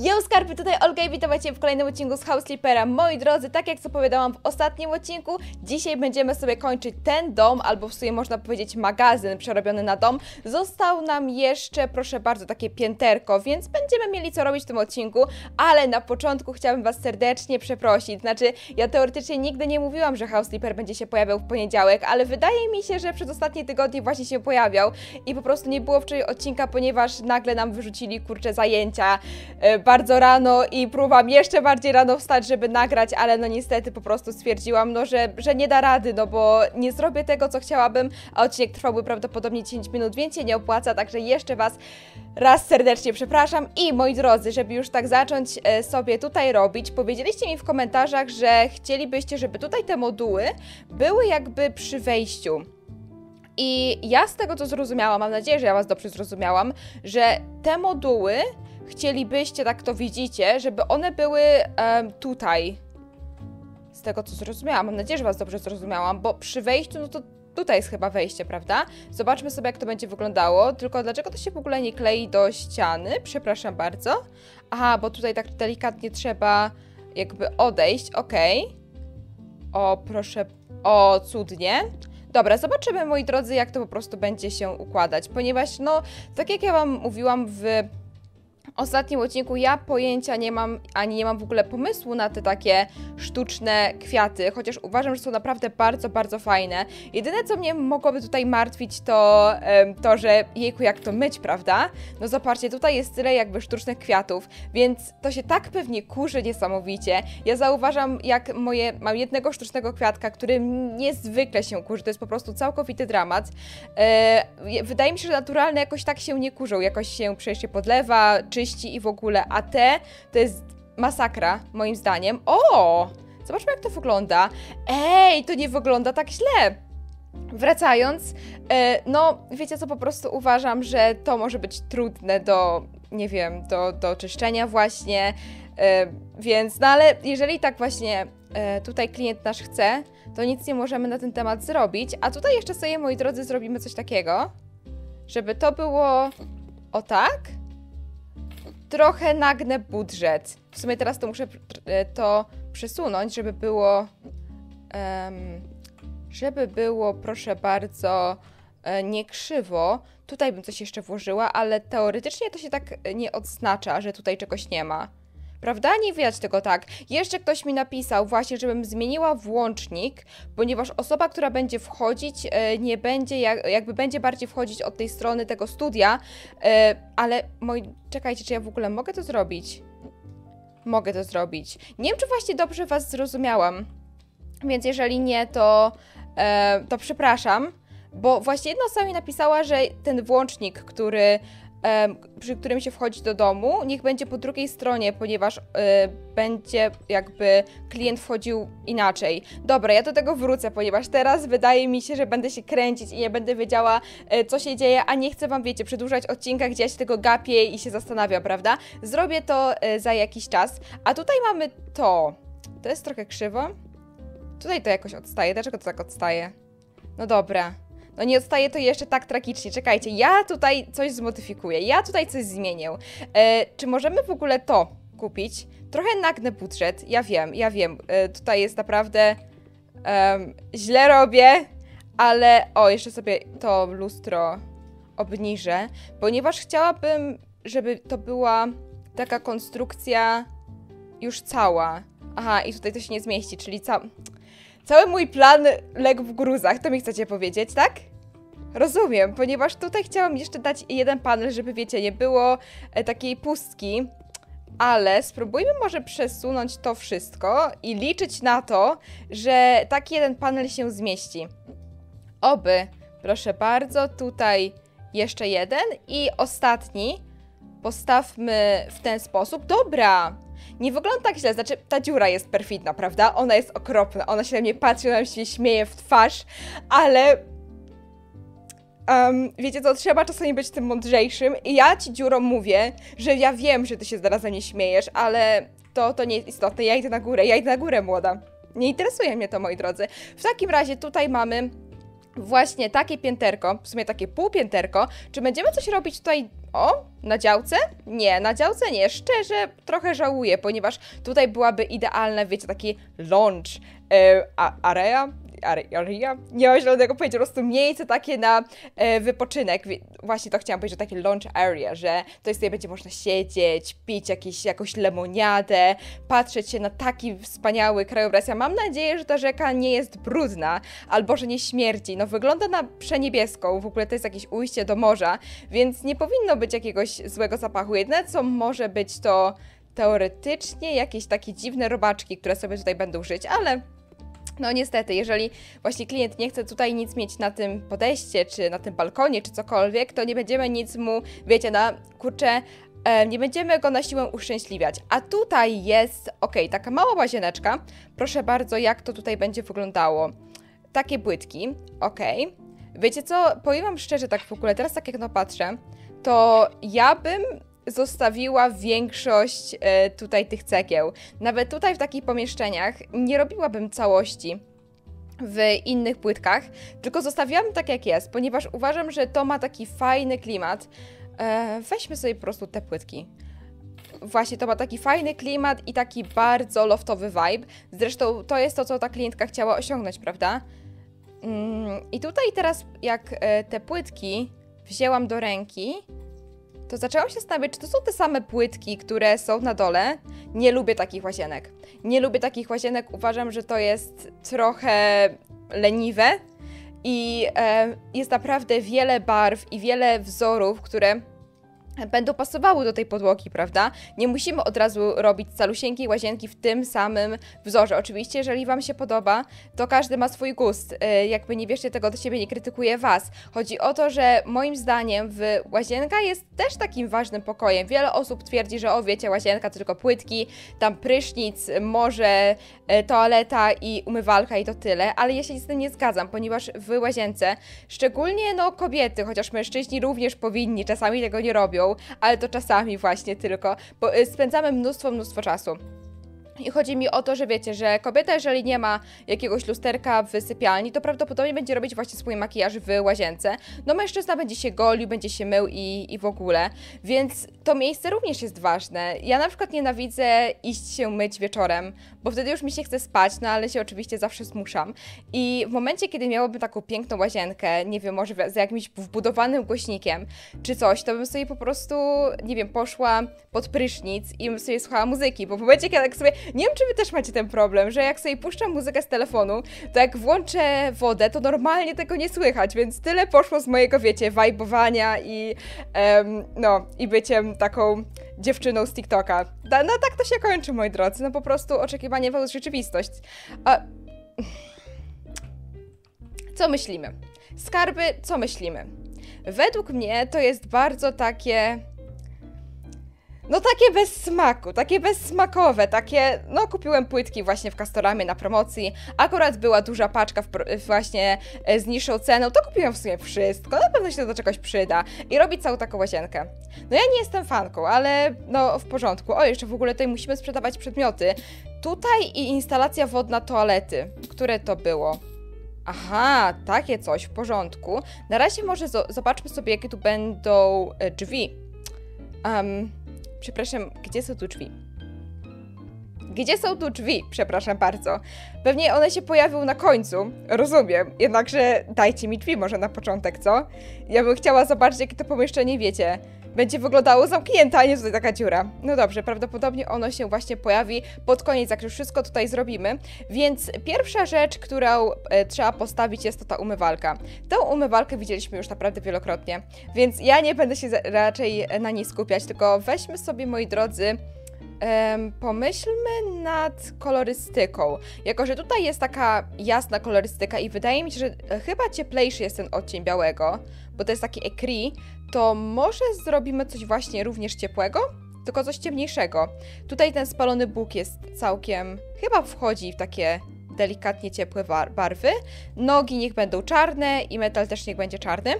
Yo skarpy, tutaj Olga i witam Cię w kolejnym odcinku z House Sleepera. Moi drodzy, tak jak zapowiadałam w ostatnim odcinku, dzisiaj będziemy sobie kończyć ten dom, albo w sumie można powiedzieć magazyn przerobiony na dom. Został nam jeszcze, proszę bardzo, takie pięterko, więc będziemy mieli co robić w tym odcinku, ale na początku chciałabym Was serdecznie przeprosić. Znaczy, ja teoretycznie nigdy nie mówiłam, że House Sleeper będzie się pojawiał w poniedziałek, ale wydaje mi się, że przez ostatnie tygodnie właśnie się pojawiał i po prostu nie było wczoraj odcinka, ponieważ nagle nam wyrzucili kurcze zajęcia. Bardzo rano i próbowałam jeszcze bardziej rano wstać, żeby nagrać, ale no niestety po prostu stwierdziłam, no, że, że nie da rady, no bo nie zrobię tego, co chciałabym, a odcinek trwałby prawdopodobnie 10 minut, więc się nie opłaca, także jeszcze Was raz serdecznie przepraszam i moi drodzy, żeby już tak zacząć e, sobie tutaj robić, powiedzieliście mi w komentarzach, że chcielibyście, żeby tutaj te moduły były jakby przy wejściu. I ja z tego co zrozumiałam, mam nadzieję, że ja Was dobrze zrozumiałam, że te moduły chcielibyście, tak to widzicie, żeby one były em, tutaj. Z tego co zrozumiałam, mam nadzieję, że Was dobrze zrozumiałam, bo przy wejściu, no to tutaj jest chyba wejście, prawda? Zobaczmy sobie, jak to będzie wyglądało. Tylko dlaczego to się w ogóle nie klei do ściany? Przepraszam bardzo. Aha, bo tutaj tak delikatnie trzeba jakby odejść, okej. O, proszę, o, cudnie. Dobra, zobaczymy, moi drodzy, jak to po prostu będzie się układać, ponieważ, no, tak jak ja Wam mówiłam w ostatnim odcinku, ja pojęcia nie mam, ani nie mam w ogóle pomysłu na te takie sztuczne kwiaty, chociaż uważam, że są naprawdę bardzo, bardzo fajne. Jedyne, co mnie mogłoby tutaj martwić, to to, że jejku, jak to myć, prawda? No zobaczcie, tutaj jest tyle jakby sztucznych kwiatów, więc to się tak pewnie kurzy niesamowicie. Ja zauważam, jak moje, mam jednego sztucznego kwiatka, który niezwykle się kurzy, to jest po prostu całkowity dramat. E, wydaje mi się, że naturalne jakoś tak się nie kurzą, jakoś się się podlewa, i w ogóle, a te to jest masakra, moim zdaniem. O! Zobaczmy, jak to wygląda. Ej, to nie wygląda tak źle. Wracając, e, no wiecie co, po prostu uważam, że to może być trudne do, nie wiem, do, do czyszczenia właśnie, e, więc, no ale jeżeli tak właśnie e, tutaj klient nasz chce, to nic nie możemy na ten temat zrobić, a tutaj jeszcze sobie, moi drodzy, zrobimy coś takiego, żeby to było o tak, trochę nagnę budżet. W sumie teraz to muszę e, to przesunąć, żeby było. em, żeby było, proszę bardzo, e, nie krzywo. Tutaj bym coś jeszcze włożyła, ale teoretycznie to się tak e, nie odznacza, że tutaj czegoś nie ma. Prawda? Nie widać tego tak. Jeszcze ktoś mi napisał właśnie, żebym zmieniła włącznik, ponieważ osoba, która będzie wchodzić, e, nie będzie, jak, jakby będzie bardziej wchodzić od tej strony tego studia, e, ale moi, czekajcie, czy ja w ogóle mogę to zrobić? Mogę to zrobić. Nie wiem, czy właśnie dobrze Was zrozumiałam, więc jeżeli nie, to, e, to przepraszam, bo właśnie jedna osoba mi napisała, że ten włącznik, który przy którym się wchodzi do domu, niech będzie po drugiej stronie, ponieważ e, będzie jakby klient wchodził inaczej. Dobra, ja do tego wrócę, ponieważ teraz wydaje mi się, że będę się kręcić i nie będę wiedziała, e, co się dzieje, a nie chcę wam, wiecie, przedłużać odcinka, gdzie ja się tego gapię i się zastanawiam, prawda? Zrobię to e, za jakiś czas. A tutaj mamy to. To jest trochę krzywo. Tutaj to jakoś odstaje. Dlaczego to tak odstaje? No dobra. No nie odstaje to jeszcze tak tragicznie. Czekajcie, ja tutaj coś zmodyfikuję, ja tutaj coś zmienię. E, czy możemy w ogóle to kupić? Trochę nagnę budżet, ja wiem, ja wiem. E, tutaj jest naprawdę em, źle robię, ale o, jeszcze sobie to lustro obniżę, ponieważ chciałabym, żeby to była taka konstrukcja już cała. Aha, i tutaj to się nie zmieści, czyli ca cały mój plan legł w gruzach, to mi chcecie powiedzieć, tak? Rozumiem, ponieważ tutaj chciałam jeszcze dać jeden panel, żeby wiecie, nie było e, takiej pustki, ale spróbujmy może przesunąć to wszystko i liczyć na to, że taki jeden panel się zmieści. Oby, proszę bardzo, tutaj jeszcze jeden i ostatni postawmy w ten sposób. Dobra, nie wygląda tak źle, znaczy ta dziura jest perfidna, prawda? Ona jest okropna, ona się na mnie patrzy, ona się śmieje w twarz, ale Em, wiecie co, trzeba czasami być tym mądrzejszym i ja ci dziuro mówię, że ja wiem, że ty się zaraz ze mnie śmiejesz, ale to, to nie jest istotne, ja idę na górę, ja idę na górę, młoda. Nie interesuje mnie to, moi drodzy. W takim razie tutaj mamy właśnie takie pięterko, w sumie takie półpięterko. Czy będziemy coś robić tutaj O, na działce? Nie, na działce nie. Szczerze, trochę żałuję, ponieważ tutaj byłaby idealna, wiecie, taki launch e, area, area? Nie mam zielonego pojęcia, po prostu miejsce takie na e, wypoczynek. Właśnie to chciałam powiedzieć, że taki launch area, że to jest tutaj będzie można siedzieć, pić jakieś, jakąś lemoniadę, patrzeć się na taki wspaniały krajobraz. Ja mam nadzieję, że ta rzeka nie jest brudna, albo że nie śmierdzi. No wygląda na przeniebieską, w ogóle to jest jakieś ujście do morza, więc nie powinno być jakiegoś złego zapachu. Jedyne co może być to teoretycznie jakieś takie dziwne robaczki, które sobie tutaj będą żyć, ale no niestety, jeżeli właśnie klient nie chce tutaj nic mieć na tym podejście, czy na tym balkonie, czy cokolwiek, to nie będziemy nic mu, wiecie, na kurczę, e, nie będziemy go na siłę uszczęśliwiać. A tutaj jest, ok, taka mała łazieneczka. Proszę bardzo, jak to tutaj będzie wyglądało. Takie płytki, ok. Wiecie co, powiem wam szczerze tak w ogóle, teraz tak jak no patrzę, to ja bym zostawiła większość e, tutaj tych cegieł. Nawet tutaj w takich pomieszczeniach nie robiłabym całości w innych płytkach, tylko zostawiłam tak jak jest, ponieważ uważam, że to ma taki fajny klimat. E, weźmy sobie po prostu te płytki. Właśnie to ma taki fajny klimat i taki bardzo loftowy vibe. Zresztą to jest to, co ta klientka chciała osiągnąć, prawda? Mm, I tutaj teraz, jak e, te płytki wzięłam do ręki, to zaczęłam się zastanawiać, czy to są te same płytki, które są na dole. Nie lubię takich łazienek. Nie lubię takich łazienek, uważam, że to jest trochę leniwe i e, jest naprawdę wiele barw i wiele wzorów, które będą pasowały do tej podłogi, prawda? Nie musimy od razu robić calusieńkiej łazienki w tym samym wzorze. Oczywiście, jeżeli Wam się podoba, to każdy ma swój gust. Y, jakby nie wierzcie tego do siebie, nie krytykuję Was. Chodzi o to, że moim zdaniem w łazienka jest też takim ważnym pokojem. Wiele osób twierdzi, że o wiecie, łazienka to tylko płytki, tam prysznic, morze, y, toaleta i umywalka i to tyle, ale ja się z tym nie zgadzam, ponieważ w łazience, szczególnie no kobiety, chociaż mężczyźni również powinni, czasami tego nie robią, ale to czasami właśnie tylko, bo y, spędzamy mnóstwo, mnóstwo czasu. I chodzi mi o to, że wiecie, że kobieta, jeżeli nie ma jakiegoś lusterka w sypialni, to prawdopodobnie będzie robić właśnie swój makijaż w łazience. No mężczyzna będzie się golił, będzie się mył i, i w ogóle. Więc to miejsce również jest ważne. Ja na przykład nienawidzę iść się myć wieczorem, bo wtedy już mi się chce spać, no ale się oczywiście zawsze zmuszam. I w momencie, kiedy miałabym taką piękną łazienkę, nie wiem, może z jakimś wbudowanym głośnikiem czy coś, to bym sobie po prostu, nie wiem, poszła pod prysznic i bym sobie słuchała muzyki, bo w momencie, kiedy tak sobie nie wiem, czy wy też macie ten problem, że jak sobie puszczam muzykę z telefonu, to jak włączę wodę, to normalnie tego nie słychać, więc tyle poszło z mojego, wiecie, wajbowania i no, i byciem taką dziewczyną z TikToka. No, no tak to się kończy, moi drodzy, no po prostu oczekiwanie w rzeczywistość. A... Co myślimy? Skarby, co myślimy? Według mnie to jest bardzo takie no takie bez smaku, takie bezsmakowe, takie, no kupiłem płytki właśnie w Castoramie na promocji, akurat była duża paczka w, właśnie e, z niższą ceną, to kupiłem w sumie wszystko, na pewno się to do czegoś przyda i robić całą taką łazienkę. No ja nie jestem fanką, ale no w porządku. O, jeszcze w ogóle tutaj musimy sprzedawać przedmioty. Tutaj i instalacja wodna toalety. Które to było? Aha, takie coś, w porządku. Na razie może zobaczmy sobie, jakie tu będą e, drzwi. Um, Przepraszam, gdzie są tu drzwi? Gdzie są tu drzwi? Przepraszam bardzo. Pewnie one się pojawią na końcu. Rozumiem. Jednakże dajcie mi drzwi może na początek, co? Ja bym chciała zobaczyć, jakie to pomieszczenie, wiecie, będzie wyglądało zamknięte, a nie tutaj taka dziura. No dobrze, prawdopodobnie ono się właśnie pojawi pod koniec, jak już wszystko tutaj zrobimy. Więc pierwsza rzecz, którą e, trzeba postawić jest to ta umywalka. Tę umywalkę widzieliśmy już naprawdę wielokrotnie, więc ja nie będę się raczej na niej skupiać, tylko weźmy sobie, moi drodzy, pomyślmy nad kolorystyką. Jako, że tutaj jest taka jasna kolorystyka i wydaje mi się, że e, chyba cieplejszy jest ten odcień białego, bo to jest taki ecri, to może zrobimy coś właśnie również ciepłego? Tylko coś ciemniejszego. Tutaj ten spalony Bóg jest całkiem... Chyba wchodzi w takie delikatnie ciepłe barwy. Nogi niech będą czarne i metal też niech będzie czarny.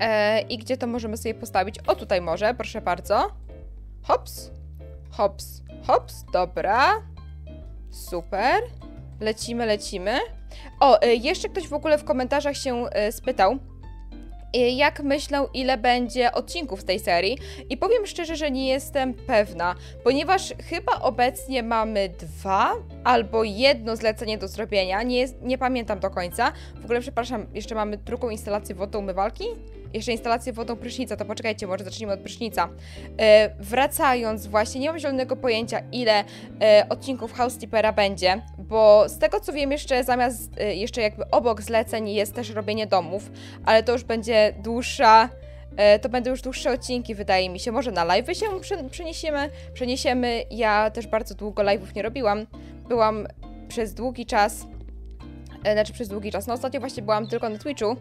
E, I gdzie to możemy sobie postawić? O, tutaj może, proszę bardzo. Hops, hops, hops, dobra. Super. Lecimy, lecimy. O, e, jeszcze ktoś w ogóle w komentarzach się e, spytał, jak myślę, ile będzie odcinków tej serii i powiem szczerze, że nie jestem pewna, ponieważ chyba obecnie mamy dwa albo jedno zlecenie do zrobienia, nie, nie pamiętam do końca. W ogóle przepraszam, jeszcze mamy drugą instalację wodoumywalki? Jeszcze instalację wodą prysznica, to poczekajcie, może zacznijmy od prysznica. E, wracając właśnie, nie mam zielonego pojęcia, ile e, odcinków Housekeepera będzie, bo z tego co wiem, jeszcze zamiast, e, jeszcze jakby obok zleceń jest też robienie domów, ale to już będzie dłuższa to będą już dłuższe odcinki, wydaje mi się. Może na live się przeniesiemy, przeniesiemy. Ja też bardzo długo live'ów nie robiłam. Byłam przez długi czas, znaczy przez długi czas, no ostatnio właśnie byłam tylko na Twitchu,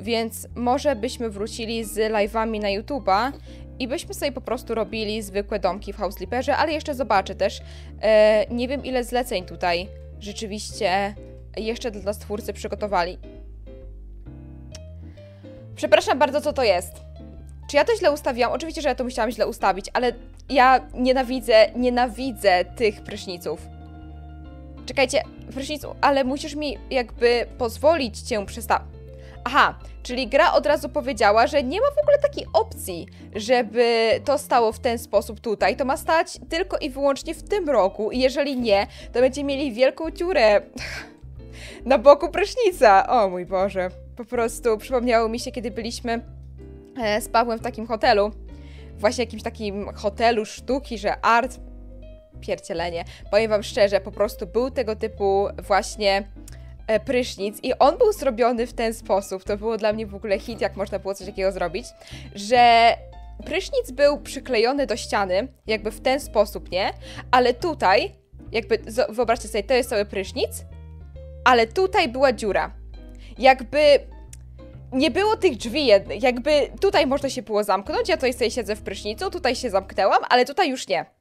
więc może byśmy wrócili z live'ami na YouTube'a i byśmy sobie po prostu robili zwykłe domki w House Sleeperze, ale jeszcze zobaczę też. E, nie wiem ile zleceń tutaj rzeczywiście jeszcze dla twórcy przygotowali. Przepraszam bardzo, co to jest? Czy ja to źle ustawiłam? Oczywiście, że ja to musiałam źle ustawić, ale ja nienawidzę, nienawidzę tych pryszniców. Czekajcie, prysznicu, ale musisz mi jakby pozwolić cię przestawić. Aha, czyli gra od razu powiedziała, że nie ma w ogóle takiej opcji, żeby to stało w ten sposób tutaj. To ma stać tylko i wyłącznie w tym roku i jeżeli nie, to będziemy mieli wielką dziurę na boku prysznica. O mój Boże, po prostu przypomniało mi się, kiedy byliśmy e, z Pawłem w takim hotelu. Właśnie jakimś takim hotelu sztuki, że art pierdzielenie. Powiem wam szczerze, po prostu był tego typu właśnie prysznic i on był zrobiony w ten sposób, to było dla mnie w ogóle hit, jak można było coś takiego zrobić, że prysznic był przyklejony do ściany, jakby w ten sposób, nie? Ale tutaj, jakby, wyobraźcie sobie, to jest cały prysznic, ale tutaj była dziura. Jakby nie było tych drzwi jednych, jakby tutaj można się było zamknąć, ja tutaj sobie siedzę w prysznicu, tutaj się zamknęłam, ale tutaj już nie.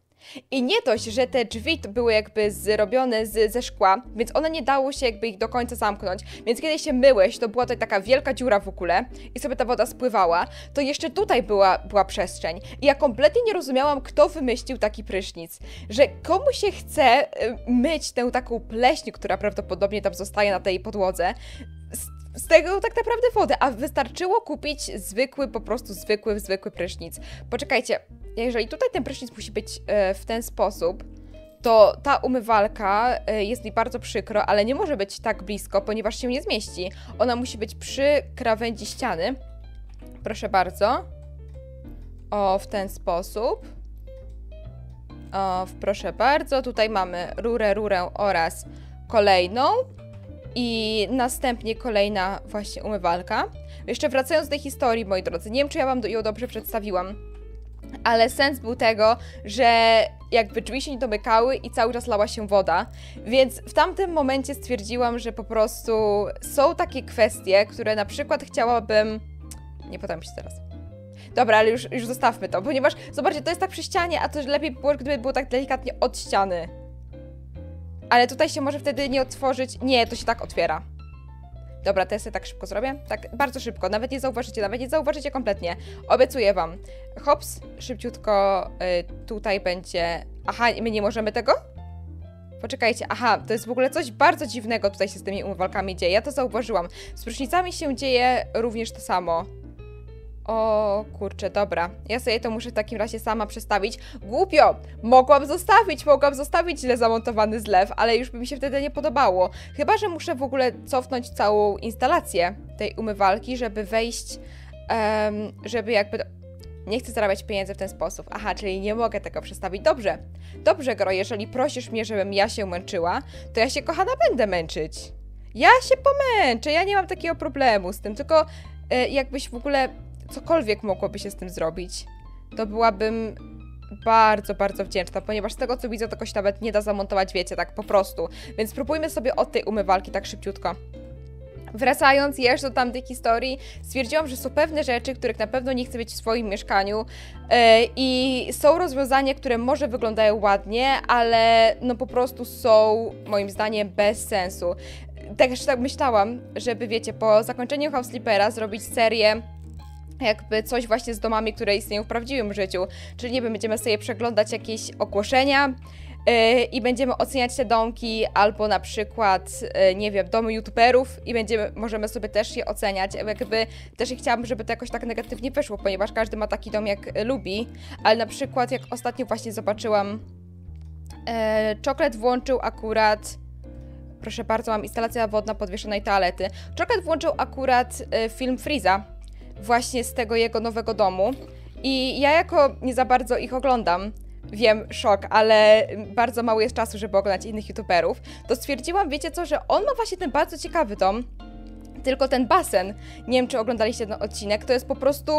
I nie dość, że te drzwi były jakby zrobione z, ze szkła, więc one nie dało się jakby ich do końca zamknąć. Więc kiedy się myłeś, to była to taka wielka dziura w ogóle i sobie ta woda spływała, to jeszcze tutaj była, była przestrzeń. I ja kompletnie nie rozumiałam, kto wymyślił taki prysznic. Że komu się chce y, myć tę taką pleśń, która prawdopodobnie tam zostaje na tej podłodze, z tego tak naprawdę wodę, a wystarczyło kupić zwykły, po prostu zwykły, zwykły prysznic. Poczekajcie, jeżeli tutaj ten prysznic musi być e, w ten sposób, to ta umywalka e, jest mi bardzo przykro, ale nie może być tak blisko, ponieważ się nie zmieści. Ona musi być przy krawędzi ściany. Proszę bardzo. O, w ten sposób. O, proszę bardzo. Tutaj mamy rurę, rurę oraz kolejną. I następnie kolejna właśnie umywalka. Jeszcze wracając do historii, moi drodzy, nie wiem, czy ja wam ją dobrze przedstawiłam, ale sens był tego, że jakby drzwi się nie domykały i cały czas lała się woda, więc w tamtym momencie stwierdziłam, że po prostu są takie kwestie, które na przykład chciałabym... Nie podam się teraz. Dobra, ale już, już zostawmy to, ponieważ zobaczcie, to jest tak przy ścianie, a to lepiej było, gdyby było tak delikatnie od ściany. Ale tutaj się może wtedy nie otworzyć. Nie, to się tak otwiera. Dobra, sobie tak szybko zrobię. Tak, bardzo szybko. Nawet nie zauważycie, nawet nie zauważycie kompletnie. Obiecuję wam. Hops, szybciutko y, tutaj będzie... Aha, my nie możemy tego? Poczekajcie, aha, to jest w ogóle coś bardzo dziwnego tutaj się z tymi umywalkami dzieje. Ja to zauważyłam. Z prysznicami się dzieje również to samo. O kurczę, dobra. Ja sobie to muszę w takim razie sama przestawić. Głupio! Mogłam zostawić, mogłam zostawić źle zamontowany zlew, ale już by mi się wtedy nie podobało. Chyba, że muszę w ogóle cofnąć całą instalację tej umywalki, żeby wejść, um, żeby jakby... Nie chcę zarabiać pieniędzy w ten sposób. Aha, czyli nie mogę tego przestawić. Dobrze. Dobrze, Gro, jeżeli prosisz mnie, żebym ja się męczyła, to ja się, kochana, będę męczyć. Ja się pomęczę, ja nie mam takiego problemu z tym, tylko e, jakbyś w ogóle cokolwiek mogłoby się z tym zrobić, to byłabym bardzo, bardzo wdzięczna, ponieważ z tego co widzę, to się nawet nie da zamontować, wiecie, tak po prostu. Więc spróbujmy sobie od tej umywalki tak szybciutko. Wracając jeszcze do tamtej historii, stwierdziłam, że są pewne rzeczy, których na pewno nie chcę mieć w swoim mieszkaniu yy, i są rozwiązania, które może wyglądają ładnie, ale no po prostu są moim zdaniem bez sensu. Też tak myślałam, żeby wiecie, po zakończeniu House Sleepera zrobić serię jakby coś właśnie z domami, które istnieją w prawdziwym życiu. Czyli nie wiem, będziemy sobie przeglądać jakieś ogłoszenia yy, i będziemy oceniać te domki, albo na przykład, yy, nie wiem, domy youtuberów i będziemy, możemy sobie też je oceniać. Jakby też chciałabym, żeby to jakoś tak negatywnie wyszło, ponieważ każdy ma taki dom, jak y, lubi, ale na przykład, jak ostatnio właśnie zobaczyłam, yy, Czoklet włączył akurat proszę bardzo, mam instalacja wodna podwieszonej toalety. Czoklet włączył akurat y, film Freeza, właśnie z tego jego nowego domu. I ja jako nie za bardzo ich oglądam, wiem, szok, ale bardzo mało jest czasu, żeby oglądać innych youtuberów, to stwierdziłam, wiecie co, że on ma właśnie ten bardzo ciekawy dom, tylko ten basen, nie wiem czy oglądaliście ten odcinek, to jest po prostu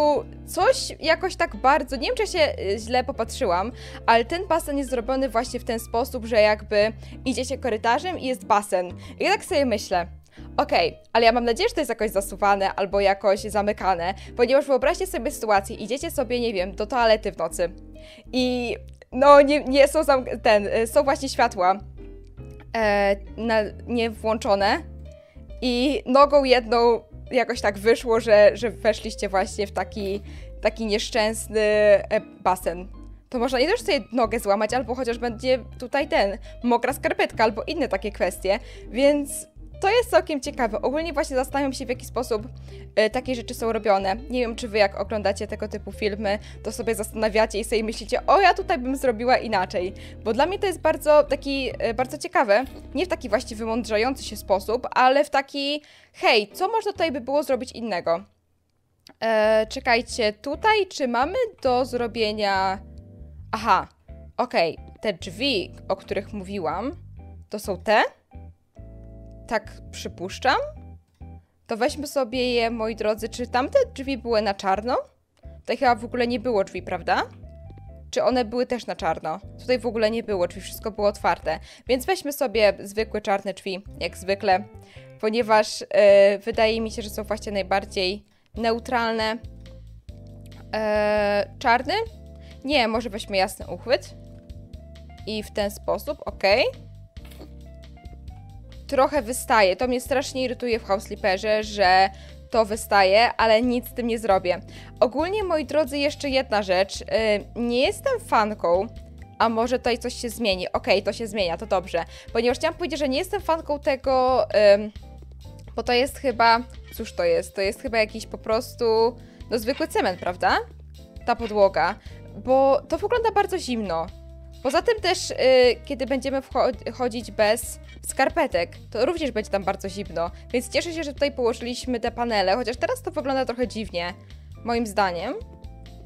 coś jakoś tak bardzo, nie wiem czy się y, źle popatrzyłam, ale ten basen jest zrobiony właśnie w ten sposób, że jakby idziecie korytarzem i jest basen. I ja tak sobie myślę, Okej, okay, ale ja mam nadzieję, że to jest jakoś zasuwane albo jakoś zamykane, ponieważ wyobraźcie sobie sytuację, idziecie sobie, nie wiem, do toalety w nocy i no nie, nie są ten, y, są właśnie światła e, na, nie włączone i nogą jedną jakoś tak wyszło, że, że weszliście właśnie w taki, taki nieszczęsny e, basen. To można nie też sobie nogę złamać, albo chociaż będzie tutaj ten, mokra skarpetka, albo inne takie kwestie, więc to jest całkiem ciekawe. Ogólnie właśnie zastanawiam się, w jaki sposób y, takie rzeczy są robione. Nie wiem, czy wy jak oglądacie tego typu filmy, to sobie zastanawiacie i sobie myślicie, o ja tutaj bym zrobiła inaczej. Bo dla mnie to jest bardzo taki, y, bardzo ciekawe. Nie w taki właśnie wymądrzający się sposób, ale w taki, hej, co można tutaj by było zrobić innego? E, czekajcie, tutaj czy mamy do zrobienia... Aha, okej, okay. te drzwi, o których mówiłam, to są te? Tak przypuszczam. To weźmy sobie je, moi drodzy. Czy tamte drzwi były na czarno? Tutaj chyba w ogóle nie było drzwi, prawda? Czy one były też na czarno? Tutaj w ogóle nie było drzwi, wszystko było otwarte. Więc weźmy sobie zwykłe czarne drzwi, jak zwykle, ponieważ yy, wydaje mi się, że są właśnie najbardziej neutralne. Yy, czarny? Nie, może weźmy jasny uchwyt. I w ten sposób, ok trochę wystaje. To mnie strasznie irytuje w House że to wystaje, ale nic z tym nie zrobię. Ogólnie, moi drodzy, jeszcze jedna rzecz. Yy, nie jestem fanką, a może tutaj coś się zmieni. Okej, okay, to się zmienia, to dobrze. Ponieważ chciałam powiedzieć, że nie jestem fanką tego, bo to jest chyba... Cóż to jest? To jest chyba jakiś po prostu... No zwykły cement, prawda? Ta podłoga. Bo to wygląda bardzo zimno. Poza tym też, yy, kiedy będziemy wchodzić bez skarpetek, to również będzie tam bardzo zimno. Więc cieszę się, że tutaj położyliśmy te panele, chociaż teraz to wygląda trochę dziwnie, moim zdaniem.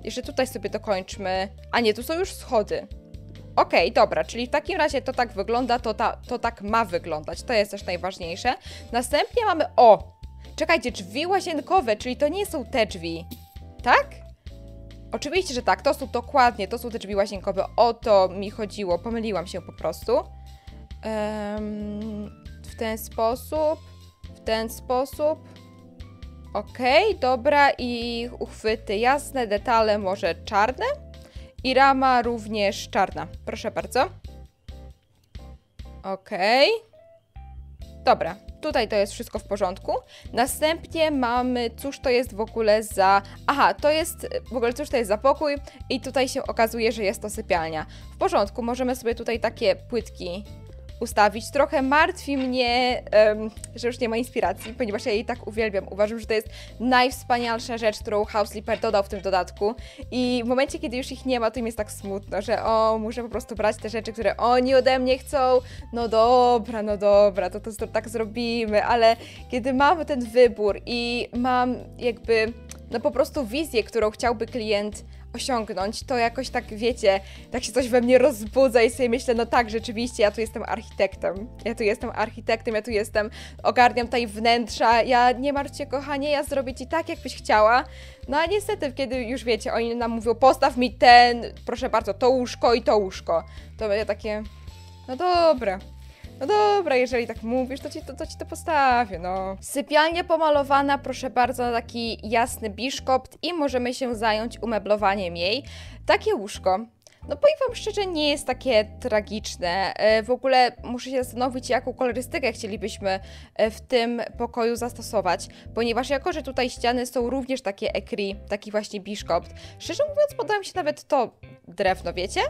Jeszcze tutaj sobie dokończmy. A nie, tu są już schody. Okej, okay, dobra, czyli w takim razie to tak wygląda, to, ta, to tak ma wyglądać. To jest też najważniejsze. Następnie mamy... O! Czekajcie, drzwi łazienkowe, czyli to nie są te drzwi. Tak? Oczywiście, że tak, to są dokładnie, to są te drzwi łazienkowe, o to mi chodziło, pomyliłam się po prostu. Um, w ten sposób, w ten sposób. Okej, okay, dobra i uchwyty jasne, detale może czarne i rama również czarna. Proszę bardzo. Okej. Okay. Dobra, Tutaj to jest wszystko w porządku. Następnie mamy, cóż to jest w ogóle za... Aha, to jest w ogóle, cóż to jest za pokój i tutaj się okazuje, że jest to sypialnia. W porządku, możemy sobie tutaj takie płytki ustawić. Trochę martwi mnie, um, że już nie ma inspiracji, ponieważ ja jej tak uwielbiam. Uważam, że to jest najwspanialsza rzecz, którą House Sleeper dodał w tym dodatku. I w momencie, kiedy już ich nie ma, to im jest tak smutno, że o, muszę po prostu brać te rzeczy, które oni ode mnie chcą. No dobra, no dobra, to, to, tak zrobimy, ale kiedy mamy ten wybór i mam jakby no po prostu wizję, którą chciałby klient osiągnąć, to jakoś tak wiecie, tak się coś we mnie rozbudza i sobie myślę, no tak, rzeczywiście, ja tu jestem architektem. Ja tu jestem architektem, ja tu jestem, ogarniam tutaj wnętrza, ja nie martwcie kochanie, ja zrobię ci tak, jakbyś chciała. No a niestety, kiedy już wiecie, oni nam mówią, postaw mi ten, proszę bardzo, to łóżko i to łóżko. To będzie takie, no dobra, no dobra, jeżeli tak mówisz, to ci to, to, ci to postawię, no. Sypialnia pomalowana, proszę bardzo, na taki jasny biszkopt i możemy się zająć umeblowaniem jej. Takie łóżko. No powiem wam szczerze, nie jest takie tragiczne. E, w ogóle muszę się zastanowić, jaką kolorystykę chcielibyśmy e, w tym pokoju zastosować, ponieważ jako, że tutaj ściany są również takie ekri, taki właśnie biszkopt, szczerze mówiąc podoba mi się nawet to drewno, wiecie?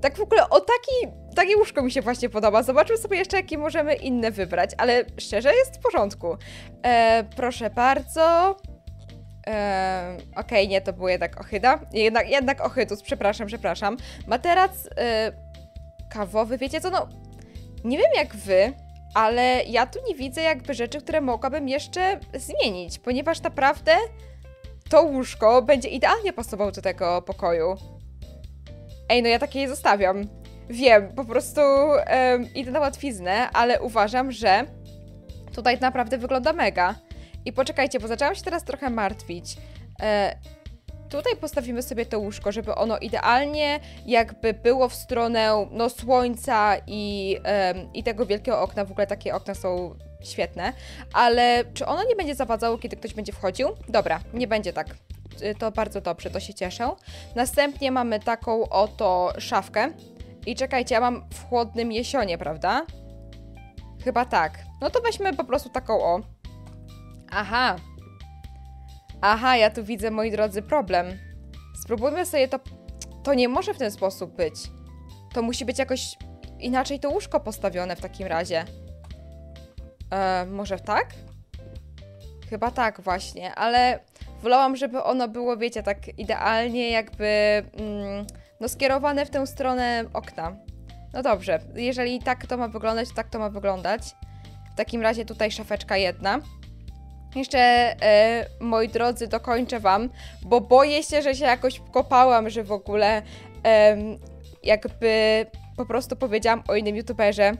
Tak w ogóle o taki, takie łóżko mi się właśnie podoba. Zobaczmy sobie jeszcze, jakie możemy inne wybrać, ale szczerze jest w porządku. E, proszę bardzo. E, Okej, nie, to było jednak ochyda. Jednak, jednak ochytus, przepraszam, przepraszam. Materac e, kawowy, wiecie co, no nie wiem jak wy, ale ja tu nie widzę jakby rzeczy, które mogłabym jeszcze zmienić, ponieważ naprawdę to łóżko będzie idealnie pasowało do tego pokoju. Ej, no ja takie je zostawiam. Wiem, po prostu em, idę na łatwiznę, ale uważam, że tutaj naprawdę wygląda mega. I poczekajcie, bo zaczęłam się teraz trochę martwić. E, tutaj postawimy sobie to łóżko, żeby ono idealnie jakby było w stronę no, słońca i, em, i tego wielkiego okna. W ogóle takie okna są świetne. Ale czy ono nie będzie zawadzało, kiedy ktoś będzie wchodził? Dobra, nie będzie tak. Y, To bardzo dobrze, to się cieszę. Następnie mamy taką oto szafkę. I czekajcie, ja mam w chłodnym jesionie, prawda? Chyba tak. No to weźmy po prostu taką o. Aha. Aha, ja tu widzę, moi drodzy, problem. Spróbujmy sobie to. To nie może w ten sposób być. To musi być jakoś inaczej to łóżko postawione w takim razie. E, może tak? Chyba tak, właśnie, ale wolałam, żeby ono było, wiecie, tak idealnie, jakby mm, no skierowane w tę stronę okna. No dobrze, jeżeli tak to ma wyglądać, to tak to ma wyglądać. W takim razie tutaj szafeczka jedna. Jeszcze, e, moi drodzy, dokończę Wam, bo boję się, że się jakoś kopałam, że w ogóle jakby po prostu powiedziałam o innym youtuberze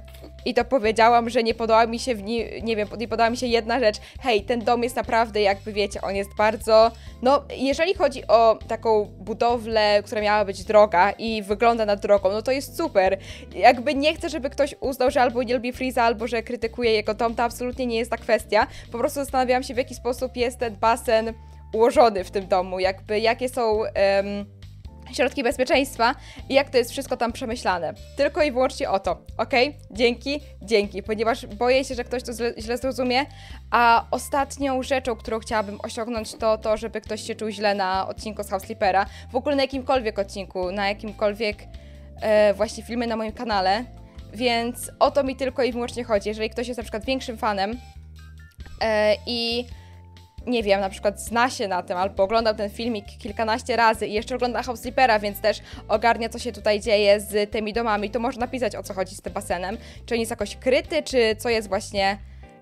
i to powiedziałam, że nie podoba mi się w nim, nie wiem, nie podoba mi się jedna rzecz. Hej, ten dom jest naprawdę, jakby wiecie, on jest bardzo. No, jeżeli chodzi o taką budowlę, która miała być droga i wygląda na drogą, no to jest super. Jakby nie chcę, żeby ktoś uznał, że albo nie lubi Freeza, albo że krytykuje jego dom, to absolutnie nie jest ta kwestia. Po prostu zastanawiałam się, w jaki sposób jest ten basen ułożony w tym domu, jakby jakie są. em, środki bezpieczeństwa i jak to jest wszystko tam przemyślane. Tylko i wyłącznie o to, ok? Dzięki, dzięki, ponieważ boję się, że ktoś to źle, zrozumie, a ostatnią rzeczą, którą chciałabym osiągnąć, to to, żeby ktoś się czuł źle na odcinku z House Sleepera, w ogóle na jakimkolwiek odcinku, na jakimkolwiek e, właśnie filmie na moim kanale, więc o to mi tylko i wyłącznie chodzi. Jeżeli ktoś jest na przykład większym fanem e, i nie wiem, na przykład zna się na tym, albo oglądał ten filmik kilkanaście razy i jeszcze ogląda House Sleepera, więc też ogarnia, co się tutaj dzieje z tymi domami, to może napisać, o co chodzi z tym basenem. Czy on jest jakoś kryty, czy co jest właśnie,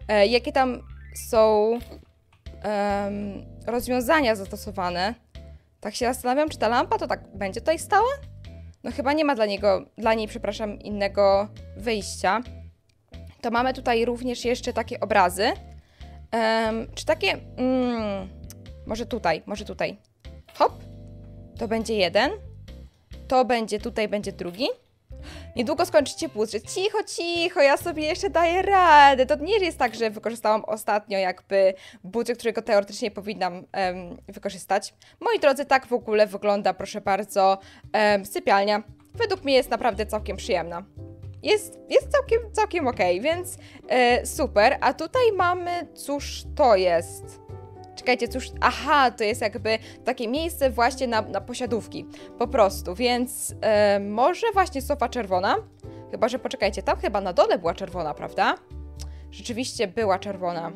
e, jakie tam są rozwiązania zastosowane. Tak się zastanawiam, czy ta lampa to tak będzie tutaj stała? No chyba nie ma dla niego, dla niej, przepraszam, innego wyjścia. To mamy tutaj również jeszcze takie obrazy. Em, czy takie. Mm, może tutaj, może tutaj. Hop. To będzie jeden. To będzie tutaj, będzie drugi. Niedługo skończycie budżet. Cicho, cicho, ja sobie jeszcze daję radę. To nie jest tak, że wykorzystałam ostatnio jakby budżet, którego teoretycznie powinnam wykorzystać. Moi drodzy, tak w ogóle wygląda, proszę bardzo, sypialnia. Według mnie jest naprawdę całkiem przyjemna jest, jest całkiem, całkiem okej, więc e, super. A tutaj mamy, cóż to jest? Czekajcie, cóż, aha, to jest jakby takie miejsce właśnie na, na posiadówki, po prostu, więc e, może właśnie sofa czerwona? Chyba, że poczekajcie, tam chyba na dole była czerwona, prawda? Rzeczywiście była czerwona.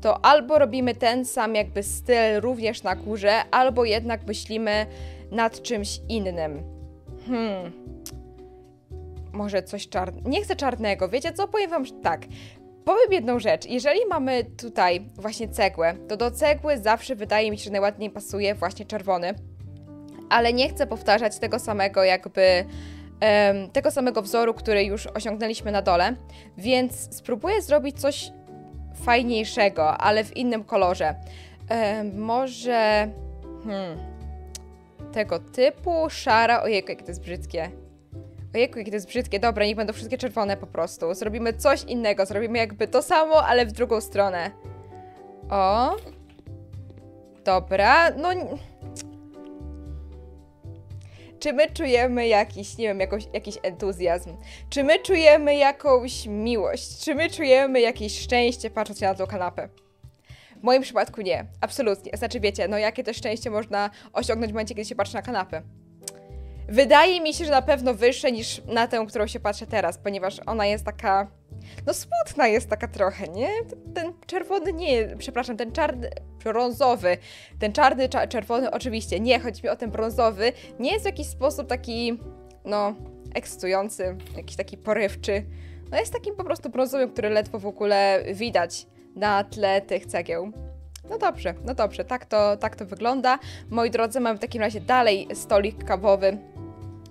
To albo robimy ten sam jakby styl również na górze, albo jednak myślimy nad czymś innym. Hmm, może coś czarnego. Nie chcę czarnego, wiecie co? Powiem wam tak. Powiem jedną rzecz. Jeżeli mamy tutaj właśnie cegłę, to do cegły zawsze wydaje mi się, że najładniej pasuje właśnie czerwony. Ale nie chcę powtarzać tego samego jakby em, tego samego wzoru, który już osiągnęliśmy na dole, więc spróbuję zrobić coś fajniejszego, ale w innym kolorze. Em, może hmm, tego typu, szara, ojejku, jakie to jest brzydkie. Ojejku, jakie to jest brzydkie. Dobra, niech będą wszystkie czerwone po prostu. Zrobimy coś innego. Zrobimy jakby to samo, ale w drugą stronę. O. Dobra, no... Czy my czujemy jakiś, nie wiem, jakąś, jakiś entuzjazm? Czy my czujemy jakąś miłość? Czy my czujemy jakieś szczęście patrząc na tą kanapę? W moim przypadku nie, absolutnie. Znaczy wiecie, no jakie to szczęście można osiągnąć w momencie, kiedy się patrzy na kanapę. Wydaje mi się, że na pewno wyższe niż na tę, którą się patrzę teraz, ponieważ ona jest taka... No smutna jest taka trochę, nie? Ten czerwony nie, przepraszam, ten czarny, brązowy, ten czarny, cza, czerwony oczywiście, nie, chodzi mi o ten brązowy, nie jest w jakiś sposób taki, no, ekscytujący, jakiś taki porywczy. No jest takim po prostu brązowym, który ledwo w ogóle widać na tle tych cegieł. No dobrze, no dobrze, tak to, tak to wygląda. Moi drodzy, mamy w takim razie dalej stolik kawowy,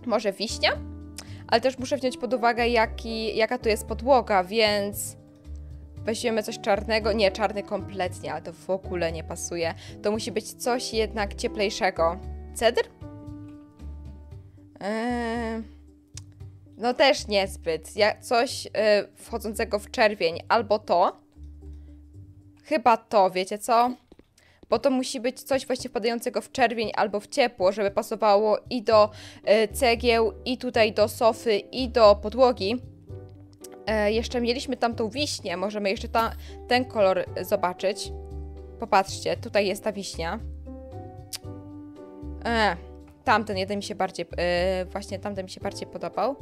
może wiśnia, ale też muszę wziąć pod uwagę, jaki, jaka tu jest podłoga, więc weźmiemy coś czarnego. Nie, czarny kompletnie, ale to w ogóle nie pasuje. To musi być coś jednak cieplejszego. Cedr? Eee, no też niezbyt. Ja, coś e, wchodzącego w czerwień, albo to. Chyba to, wiecie co? Bo to musi być coś właśnie wpadającego w czerwień albo w ciepło, żeby pasowało i do e, cegieł, i tutaj do sofy, i do podłogi. E, jeszcze mieliśmy tam tą wiśnię, możemy jeszcze ta, ten kolor zobaczyć. Popatrzcie, tutaj jest ta wiśnia. E, tamten jeden mi się bardziej, e, właśnie tamten mi się bardziej podobał.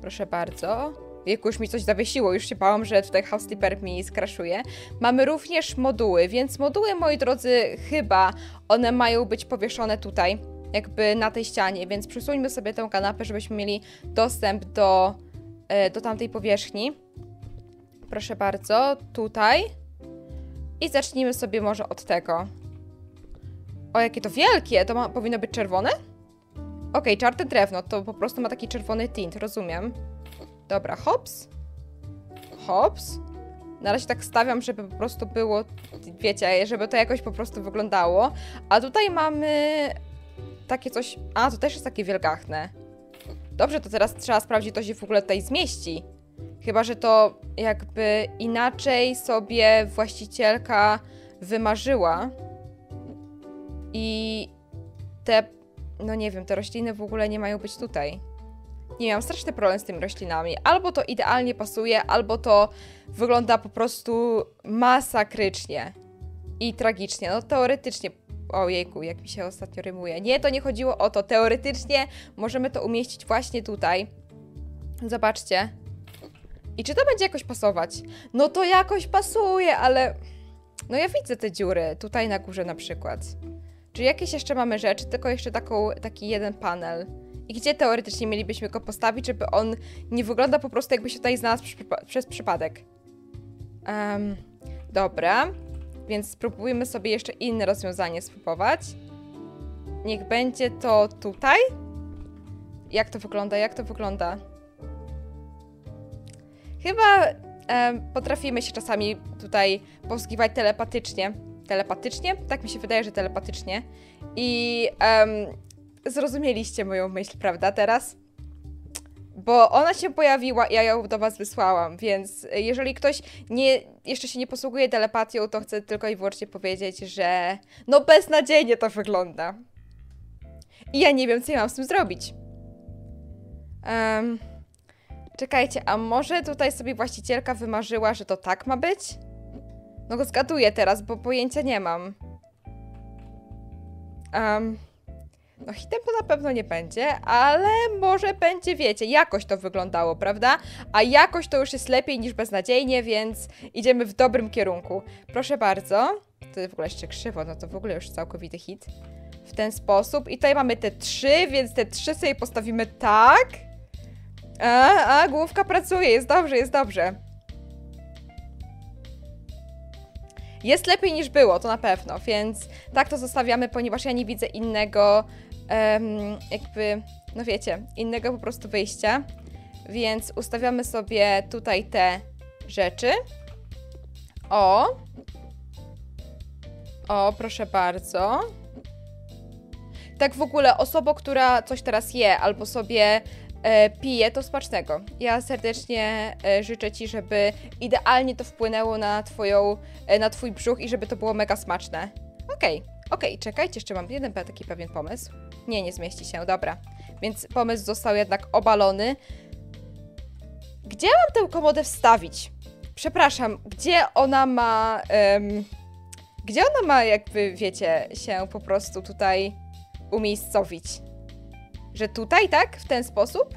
Proszę bardzo. Już mi coś zawiesiło, już się bałam, że tutaj House Sleeper mi skraszuje. Mamy również moduły, więc moduły, moi drodzy, chyba one mają być powieszone tutaj, jakby na tej ścianie, więc przesuńmy sobie tę kanapę, żebyśmy mieli dostęp do, e, do tamtej powierzchni. Proszę bardzo, tutaj. I zacznijmy sobie może od tego. O, jakie to wielkie! To ma, powinno być czerwone? Okej, okay, czarne drewno, to po prostu ma taki czerwony tint, rozumiem. Dobra, hops. Hops. Na razie tak stawiam, żeby po prostu było, wiecie, żeby to jakoś po prostu wyglądało. A tutaj mamy takie coś... A, to też jest takie wielgachne. Dobrze, to teraz trzeba sprawdzić, to się w ogóle tutaj zmieści. Chyba, że to jakby inaczej sobie właścicielka wymarzyła. I te, no nie wiem, te rośliny w ogóle nie mają być tutaj. Nie mam straszny problem z tymi roślinami. Albo to idealnie pasuje, albo to wygląda po prostu masakrycznie i tragicznie. No teoretycznie Ojejku, jak mi się ostatnio rymuje. Nie, to nie chodziło o to. Teoretycznie możemy to umieścić właśnie tutaj. Zobaczcie. I czy to będzie jakoś pasować? No to jakoś pasuje, ale... No ja widzę te dziury, tutaj na górze na przykład. Czy jakieś jeszcze mamy rzeczy, tylko jeszcze taką, taki jeden panel. I gdzie teoretycznie mielibyśmy go postawić, żeby on nie wygląda po prostu jakby się tutaj znalazł przez przypadek. Um, dobra, więc spróbujmy sobie jeszcze inne rozwiązanie spróbować. Niech będzie to tutaj. Jak to wygląda? Jak to wygląda? Chyba um, potrafimy się czasami tutaj posługiwać telepatycznie. Telepatycznie? Tak mi się wydaje, że telepatycznie. I um, zrozumieliście moją myśl, prawda, teraz? Bo ona się pojawiła i ja ją do was wysłałam, więc jeżeli ktoś nie, jeszcze się nie posługuje telepatią, to chcę tylko i wyłącznie powiedzieć, że no beznadziejnie to wygląda. I ja nie wiem, co ja mam z tym zrobić. Um, czekajcie, a może tutaj sobie właścicielka wymarzyła, że to tak ma być? No go zgaduję teraz, bo pojęcia nie mam. Um, no hitem to na pewno nie będzie, ale może będzie, wiecie, jakoś to wyglądało, prawda? A jakoś to już jest lepiej niż beznadziejnie, więc idziemy w dobrym kierunku. Proszę bardzo. To w ogóle jeszcze krzywo, no to w ogóle już całkowity hit. W ten sposób. I tutaj mamy te trzy, więc te trzy sobie postawimy tak. A, a, główka pracuje, jest dobrze, jest dobrze. Jest lepiej niż było, to na pewno, więc tak to zostawiamy, ponieważ ja nie widzę innego jakby, no wiecie, innego po prostu wyjścia. Więc ustawiamy sobie tutaj te rzeczy. O. O, proszę bardzo. Tak w ogóle osoba, która coś teraz je albo sobie e, pije, to smacznego. Ja serdecznie e, życzę Ci, żeby idealnie to wpłynęło na, twoją, e, na Twój brzuch i żeby to było mega smaczne. Okej. Okay. Okay, czekajcie, jeszcze mam jeden taki pewien pomysł. Nie, nie zmieści się, dobra. Więc pomysł został jednak obalony. Gdzie mam tę komodę wstawić? Przepraszam, gdzie ona ma... Um, gdzie ona ma jakby, wiecie, się po prostu tutaj umiejscowić? Że tutaj, tak? W ten sposób?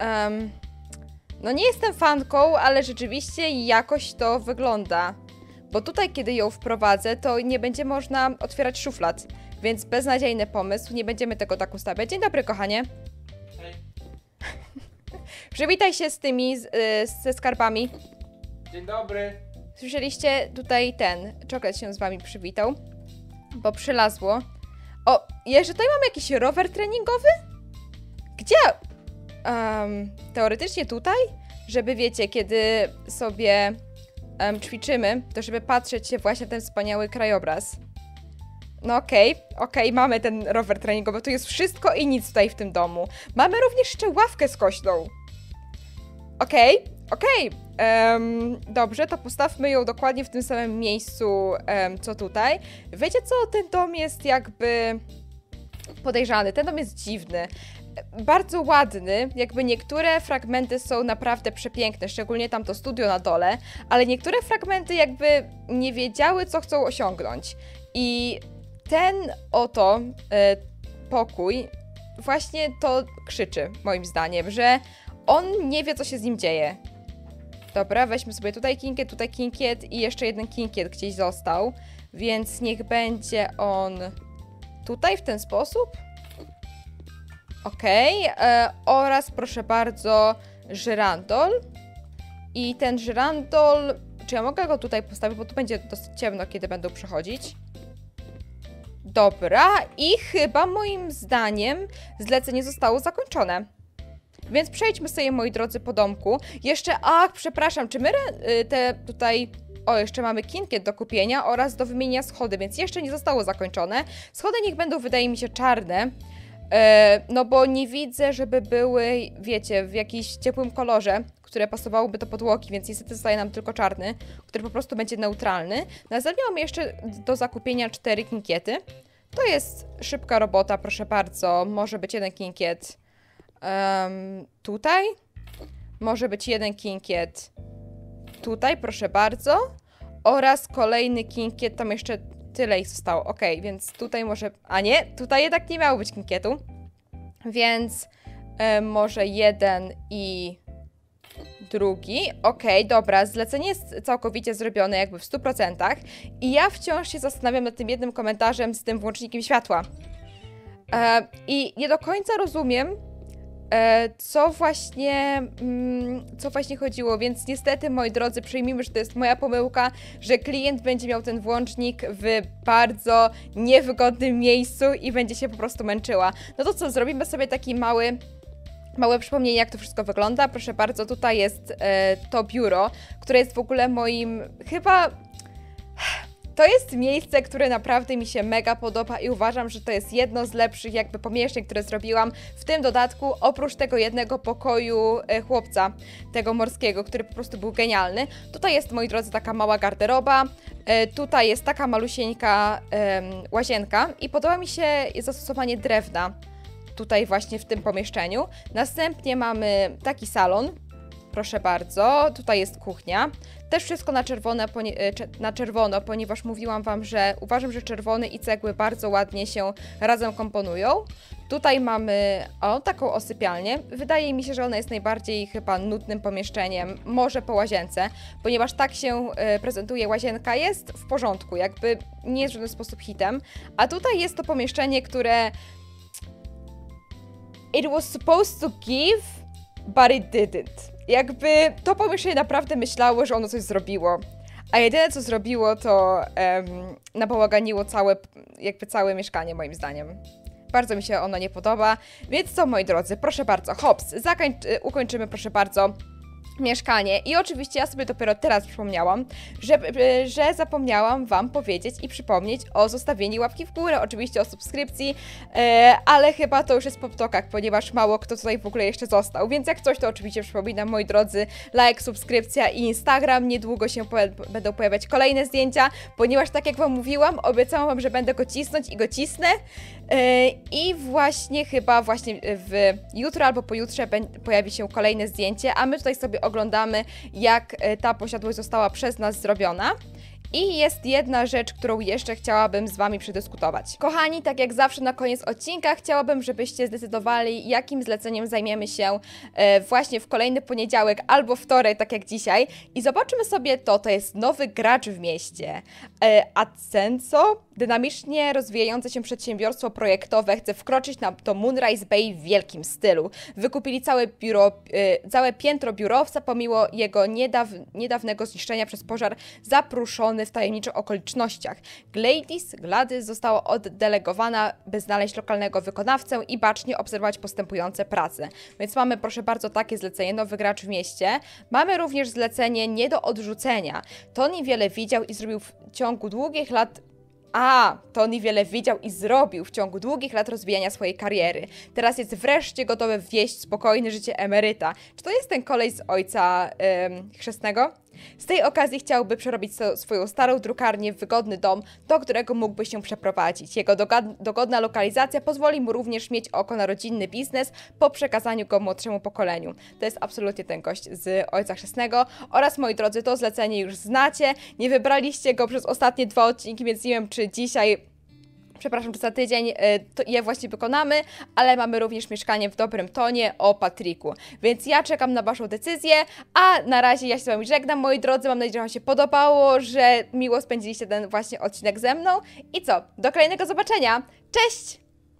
Um, no nie jestem fanką, ale rzeczywiście jakoś to wygląda. Bo tutaj, kiedy ją wprowadzę, to nie będzie można otwierać szuflad. Więc beznadziejny pomysł, nie będziemy tego tak ustawiać. Dzień dobry, kochanie. Hej. Przywitaj się z tymi, z, y, ze skarbami. Dzień dobry. Słyszeliście tutaj ten, czoklet się z wami przywitał, bo przylazło. O, jeszcze tutaj mamy jakiś rower treningowy? Gdzie? Em, teoretycznie tutaj, żeby wiecie, kiedy sobie em, ćwiczymy, to żeby patrzeć się właśnie na ten wspaniały krajobraz. No okej, okej, mamy ten rower treningowy, tu jest wszystko i nic tutaj w tym domu. Mamy również jeszcze ławkę z kośną. Okej, okej. Em, dobrze, to postawmy ją dokładnie w tym samym miejscu, em, co tutaj. Wiecie co, ten dom jest jakby podejrzany, ten dom jest dziwny. Bardzo ładny, jakby niektóre fragmenty są naprawdę przepiękne, szczególnie tam to studio na dole, ale niektóre fragmenty jakby nie wiedziały, co chcą osiągnąć. I ten oto e, pokój właśnie to krzyczy, moim zdaniem, że on nie wie, co się z nim dzieje. Dobra, weźmy sobie tutaj kinkiet, tutaj kinkiet i jeszcze jeden kinkiet gdzieś został, więc niech będzie on tutaj w ten sposób. Okej, e, oraz proszę bardzo, żyrandol. I ten żyrandol, czy ja mogę go tutaj postawić, bo tu będzie dosyć ciemno, kiedy będą przechodzić. Dobra, i chyba moim zdaniem zlecenie zostało zakończone. Więc przejdźmy sobie, moi drodzy, po domku. Jeszcze, ach, przepraszam, czy my y, te tutaj... O, jeszcze mamy kinkiet do kupienia oraz do wymienienia schody, więc jeszcze nie zostało zakończone. Schody niech będą, wydaje mi się, czarne. E, no bo nie widzę, żeby były, wiecie, w jakimś ciepłym kolorze, które pasowałoby do podłogi, więc niestety zostaje nam tylko czarny, który po prostu będzie neutralny. Następnie mamy jeszcze do zakupienia cztery kinkiety. To jest szybka robota, proszę bardzo. Może być jeden kinkiet em, tutaj. Może być jeden kinkiet tutaj, proszę bardzo. Oraz kolejny kinkiet, tam jeszcze tyle ich zostało. Ok, więc tutaj może. A nie, tutaj jednak nie miało być kinkietu. Więc e, może jeden i drugi. Ok, dobra, zlecenie jest całkowicie zrobione, jakby w 100%. I ja wciąż się zastanawiam nad tym jednym komentarzem z tym włącznikiem światła. E, I nie do końca rozumiem, co właśnie, mm, co właśnie chodziło, więc niestety, moi drodzy, przyjmijmy, że to jest moja pomyłka, że klient będzie miał ten włącznik w bardzo niewygodnym miejscu i będzie się po prostu męczyła. No to co, zrobimy sobie taki mały Małe przypomnienie, jak to wszystko wygląda. Proszę bardzo, tutaj jest e, to biuro, które jest w ogóle moim chyba. To jest miejsce, które naprawdę mi się mega podoba i uważam, że to jest jedno z lepszych jakby pomieszczeń, które zrobiłam. W tym dodatku, oprócz tego jednego pokoju e, chłopca, tego morskiego, który po prostu był genialny. Tutaj jest, moi drodzy, taka mała garderoba. E, tutaj jest taka malusieńka łazienka i podoba mi się zastosowanie drewna tutaj właśnie w tym pomieszczeniu. Następnie mamy taki salon, proszę bardzo, tutaj jest kuchnia. Też wszystko na, e, na czerwono, ponieważ mówiłam Wam, że uważam, że czerwony i cegły bardzo ładnie się razem komponują. Tutaj mamy o, taką osypialnię. Wydaje mi się, że ona jest najbardziej chyba nudnym pomieszczeniem, może po łazience, ponieważ tak się e, prezentuje łazienka, jest w porządku, jakby nie jest w żaden sposób hitem. A tutaj jest to pomieszczenie, które it was supposed to give, but it didn't. Jakby to pomieszczenie naprawdę myślało, że ono coś zrobiło. A jedyne co zrobiło, to em, nabałaganiło całe, jakby całe mieszkanie, moim zdaniem. Bardzo mi się ono nie podoba. Więc co, moi drodzy, proszę bardzo, hops, zakań- y, ukończymy, proszę bardzo, mieszkanie. I oczywiście ja sobie dopiero teraz przypomniałam, że, y, że zapomniałam Wam powiedzieć i przypomnieć o zostawieniu łapki w górę, oczywiście o subskrypcji, e, ale chyba to już jest po ptokach, ponieważ mało kto tutaj w ogóle jeszcze został. Więc jak coś, to oczywiście przypominam, moi drodzy, like, subskrypcja i Instagram. Niedługo się poja- będą pojawiać kolejne zdjęcia, ponieważ tak jak Wam mówiłam, obiecałam Wam, że będę go cisnąć i go cisnę. E, I właśnie chyba właśnie w jutro albo pojutrze pojawi się kolejne zdjęcie, a my tutaj sobie jak e, ta posiadłość została przez nas zrobiona. I jest jedna rzecz, którą jeszcze chciałabym z Wami przedyskutować. Kochani, tak jak zawsze na koniec odcinka, chciałabym, żebyście zdecydowali, jakim zleceniem zajmiemy się e, właśnie w kolejny poniedziałek albo wtorek, tak jak dzisiaj. I zobaczymy sobie to, to jest nowy gracz w mieście. E, Adsenso, dynamicznie rozwijające się przedsiębiorstwo projektowe, chce wkroczyć na to Moonrise Bay w wielkim stylu. Wykupili całe biuro, e, całe piętro biurowca, pomimo jego niedaw, niedawnego zniszczenia przez pożar zapruszony w tajemniczych okolicznościach. Gladys, Gladys została oddelegowana, by znaleźć lokalnego wykonawcę i bacznie obserwować postępujące prace. Więc mamy, proszę bardzo, takie zlecenie, nowy gracz w mieście. Mamy również zlecenie nie do odrzucenia. Tony wiele widział i zrobił w ciągu długich lat a, Tony wiele widział i zrobił w ciągu długich lat rozwijania swojej kariery. Teraz jest wreszcie gotowy wieść spokojne życie emeryta. Czy to jest ten kolej z ojca chrzestnego? Z tej okazji chciałby przerobić swoją starą drukarnię w wygodny dom, do którego mógłby się przeprowadzić. Jego dogodna lokalizacja pozwoli mu również mieć oko na rodzinny biznes po przekazaniu go młodszemu pokoleniu. To jest absolutnie ten gość z Ojca Chrzestnego. Oraz, moi drodzy, to zlecenie już znacie. Nie wybraliście go przez ostatnie dwa odcinki, więc nie wiem, czy dzisiaj przepraszam, czy za tydzień y, to je właśnie wykonamy, ale mamy również mieszkanie w dobrym tonie o Patryku. Więc ja czekam na Waszą decyzję, a na razie ja się z Wami żegnam, moi drodzy. Mam nadzieję, że Wam się podobało, że miło spędziliście ten właśnie odcinek ze mną. I co? Do kolejnego zobaczenia. Cześć!